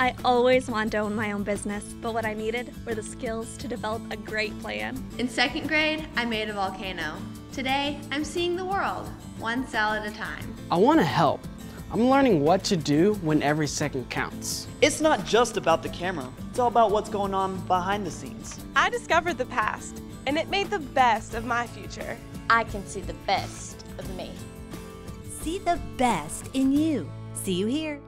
I always wanted to own my own business, but what I needed were the skills to develop a great plan. In second grade, I made a volcano. Today, I'm seeing the world, one cell at a time. I want to help. I'm learning what to do when every second counts. It's not just about the camera, it's all about what's going on behind the scenes. I discovered the past, and it made the best of my future. I can see the best of me. See the best in you. See you here